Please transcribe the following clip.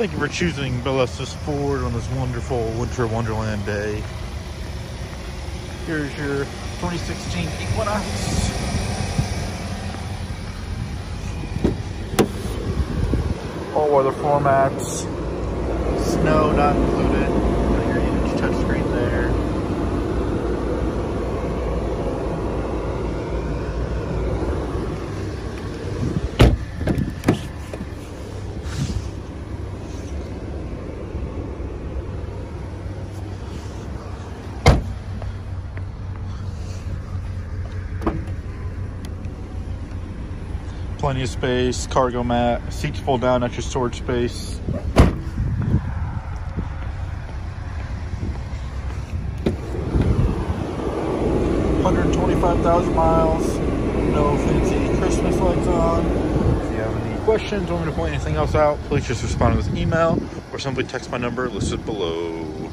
Thank you for choosing Bill Estes Ford on this wonderful winter wonderland day. Here's your 2016 Equinox. All weather floor mats. Snow not included. Plenty of space, cargo mat, seats fold down, extra storage space. Hundred twenty-five thousand miles. No fancy Christmas lights on. If you have any questions or want me to point anything else out, please just respond to this email or simply text my number listed below.